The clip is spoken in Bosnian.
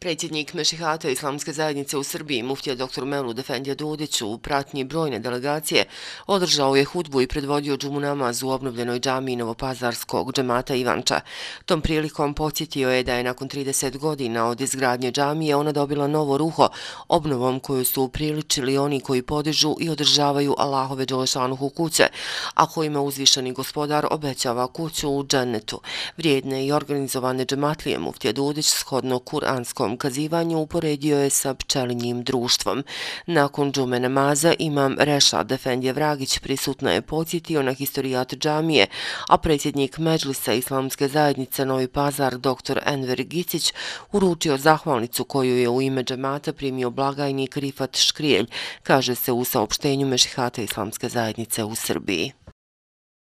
Predsjednik Mešihata Islamske zajednice u Srbiji, muftija dr. Melu Defendija Dudić, u pratnji brojne delegacije, održao je hudbu i predvodio džumu namaz u obnovljenoj džami Novopazarskog džemata Ivanča. Tom prilikom podsjetio je da je nakon 30 godina od izgradnje džamije ona dobila novo ruho, obnovom koju su upriličili oni koji podižu i održavaju Allahove Đelešanuhu kuće, a kojima uzvišeni gospodar obećava kuću u džennetu. Vrijedne i organizovane džematlije muftija Dudić shodno kuranskom svom kazivanju uporedio je sa pčelinjim društvom. Nakon džume namaza imam Reša Defendje Vragić prisutno je podsjetio na historijat džamije, a predsjednik Međlisa Islamske zajednice Novi Pazar dr. Enver Gicić uručio zahvalnicu koju je u ime džemata primio blagajnik Rifat Škrijelj, kaže se u saopštenju Mešihata Islamske zajednice u Srbiji.